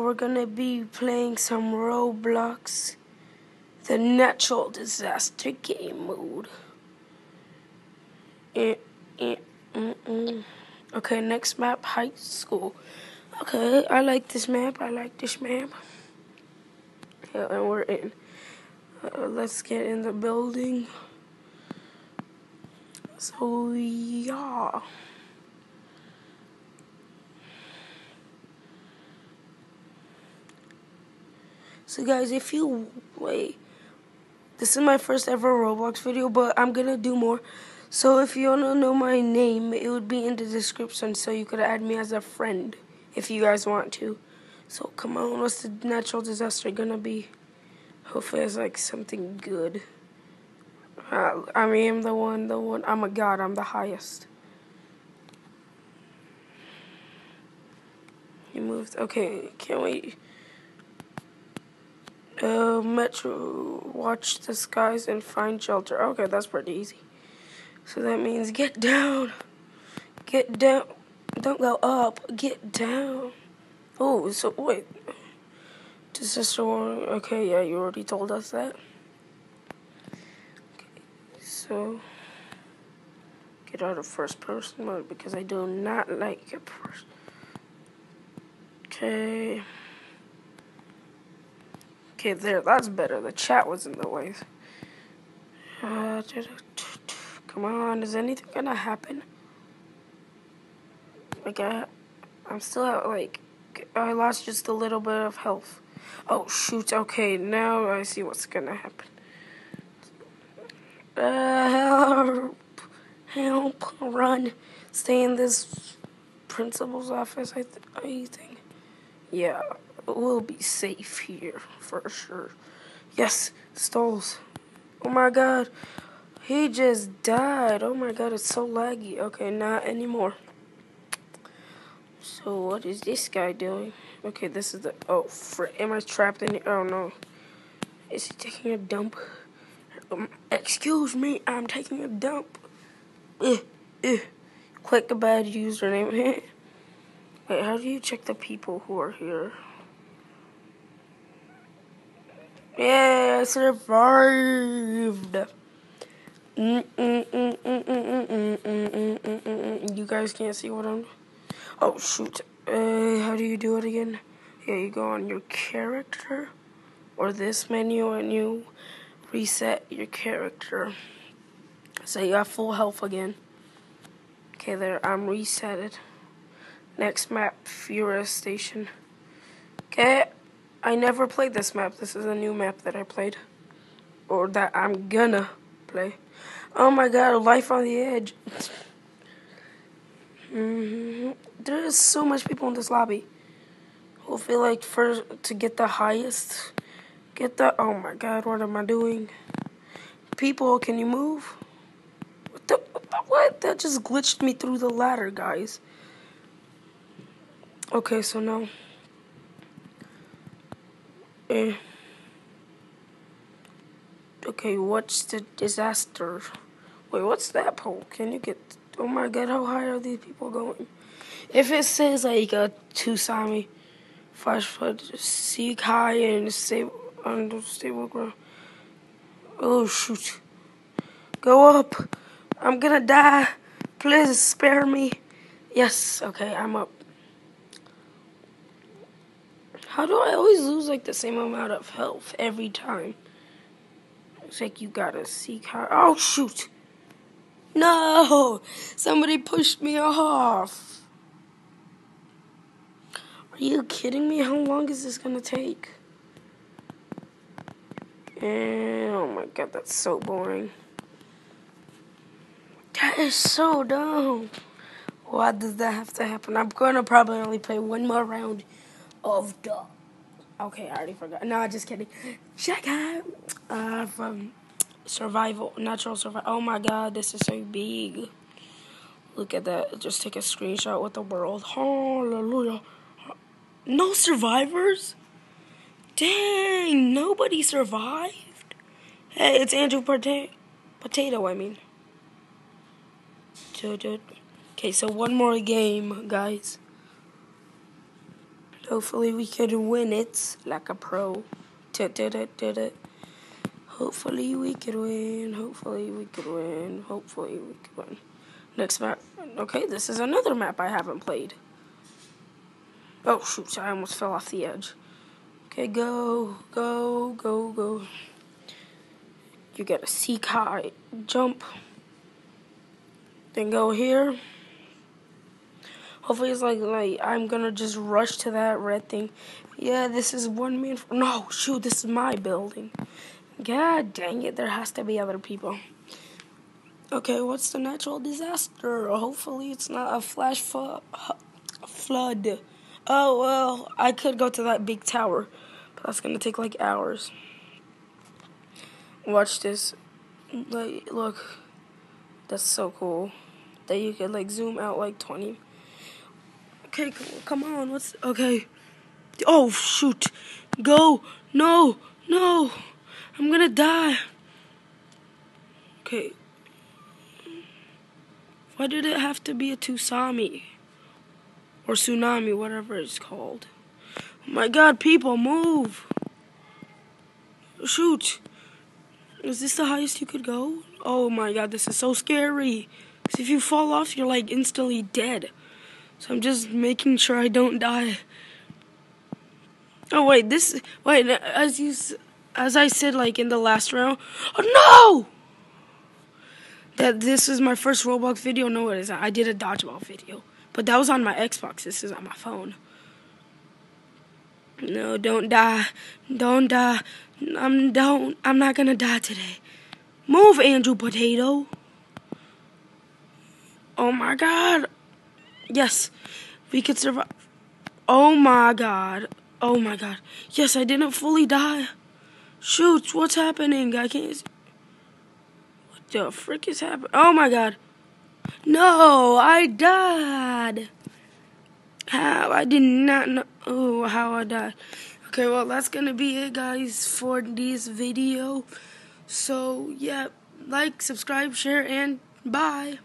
We're gonna be playing some Roblox, the natural disaster game mode. Eh, eh, mm, mm. Okay, next map, high school. Okay, I like this map. I like this map. Yeah, and we're in. Uh, let's get in the building. So, yeah. So guys, if you wait, this is my first ever Roblox video, but I'm gonna do more. So if you wanna know my name, it would be in the description, so you could add me as a friend if you guys want to. So come on, what's the natural disaster gonna be? Hopefully it's like something good. Uh, I mean, I'm the one, the one, I'm a god, I'm the highest. He moved, okay, can't wait. Uh, Meteor, watch the skies and find shelter. Okay, that's pretty easy. So that means get down. Get down. Don't go up. Get down. Oh, so wait. Disaster warning. Okay, yeah, you already told us that. Okay, so get out of first person mode because I do not like first. Okay. Okay, there, that's better. The chat was in the way. Uh, come on, is anything gonna happen? Like, I, I'm still at, like, I lost just a little bit of health. Oh, shoot, okay, now I see what's gonna happen. Uh, help, help, run, stay in this principal's office, I, th I think. Yeah we'll be safe here for sure. Yes, stalls. Oh my god. He just died. Oh my god, it's so laggy. Okay, not anymore. So what is this guy doing? Okay, this is the oh am I trapped in? Oh no. Is he taking a dump? Um, excuse me, I'm taking a dump. Ugh, ugh. Click the bad username. Wait, how do you check the people who are here? Yeah, I survived. you guys can't see what I'm. Oh shoot! Uh, how do you do it again? Yeah, you go on your character, or this menu, and you reset your character. So you have full health again. Okay, there. I'm resetted. Next map, Furious Station. Okay. I never played this map. This is a new map that I played. Or that I'm gonna play. Oh my god, Life on the Edge. mm -hmm. There's so much people in this lobby. Who feel like first to get the highest. Get the, oh my god, what am I doing? People, can you move? What the, what? That just glitched me through the ladder, guys. Okay, so now. Eh. Okay, what's the disaster? Wait, what's that pole? Can you get... Oh my god, how high are these people going? If it says like a Tusami, five foot, seek high and stable ground. Oh shoot. Go up. I'm gonna die. Please spare me. Yes, okay, I'm up. How do I always lose like the same amount of health every time? It's like you gotta seek how. Oh shoot! No! Somebody pushed me off. Are you kidding me? How long is this gonna take? And, oh my god, that's so boring. That is so dumb. Why does that have to happen? I'm gonna probably only play one more round of the. Okay, I already forgot. No, just kidding. Check out uh, from survival, natural survival. Oh my god, this is so big. Look at that. Just take a screenshot with the world. Hallelujah. No survivors? Dang, nobody survived. Hey, it's Andrew Potato. Potato, I mean. Okay, so one more game, guys. Hopefully we could win it like a pro. Hopefully we could win. Hopefully we could win. Hopefully we could win. Next map. Okay, this is another map I haven't played. Oh, shoot. I almost fell off the edge. Okay, go, go, go, go. You get a seek high jump. Then go here. Hopefully it's like, like I'm gonna just rush to that red thing. Yeah, this is one man. no, shoot, this is my building. God dang it, there has to be other people. Okay, what's the natural disaster? Hopefully it's not a flash flood. Oh, well, I could go to that big tower, but that's to take like hours. Watch this. Like, look. That's so cool. That you could like zoom out like 20. Okay, come on. What's okay? Oh shoot! Go! No! No! I'm gonna die. Okay. Why did it have to be a tsunami? Or tsunami, whatever it's called. Oh my god, people, move! Shoot! Is this the highest you could go? Oh my god, this is so scary. Because if you fall off, you're like instantly dead. So I'm just making sure I don't die. Oh wait, this wait as you as I said, like in the last round, oh no! That this is my first Roblox video. No, it isn't. I did a dodgeball video, but that was on my Xbox. This is on my phone. No, don't die. Don't die. I'm don't. I'm not gonna die today. Move, Andrew Potato. Oh my God. Yes, we could survive. Oh my God. Oh my God. Yes, I didn't fully die. Shoot, what's happening? I can't. What the frick is happening? Oh my god. No, I died. How? I did not know oh, how I died. Okay, well, that's going to be it, guys, for this video. So, yeah, like, subscribe, share, and bye.